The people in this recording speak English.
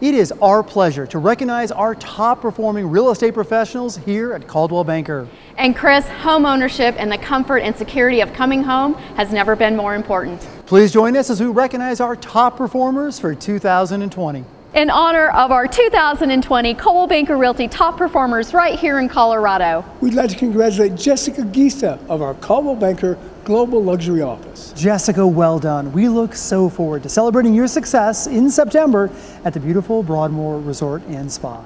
It is our pleasure to recognize our top performing real estate professionals here at Coldwell Banker. And Chris, home ownership and the comfort and security of coming home has never been more important. Please join us as we recognize our top performers for 2020. In honor of our 2020 Coldwell Banker Realty top performers right here in Colorado. We'd like to congratulate Jessica Gissa of our Coldwell Banker Global Luxury Office. Jessica, well done. We look so forward to celebrating your success in September at the beautiful Broadmoor Resort and Spa.